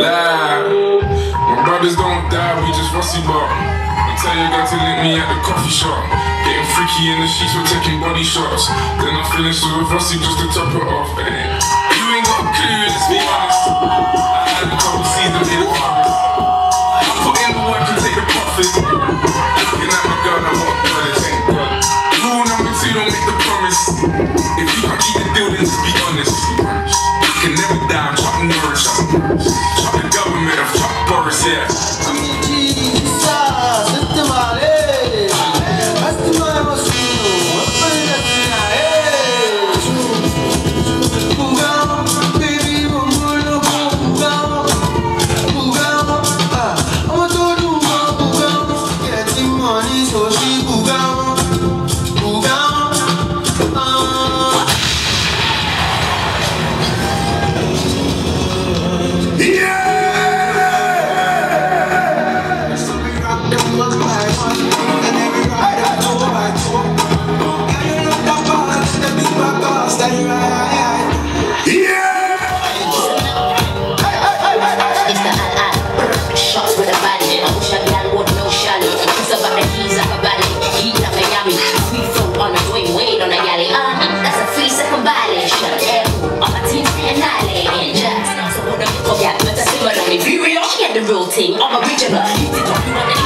My brothers don't die, we just rusty bar. I tell your girl to link me at the coffee shop. Getting freaky in the sheets, we're taking body shots. Then I finish with rusty just to top it off. Eh, You ain't got a clue, let's be honest. I had a couple seasons in the harvest. Put in the work and take the profit. Looking at my girl, I want God. Rule number two, don't make the promise. If you can't keep the deal, then just be honest. You can never die, I'm Chuck Norris. Chuck The yeah Better see what I'm Be real, yeah the real thing I'm original up, you want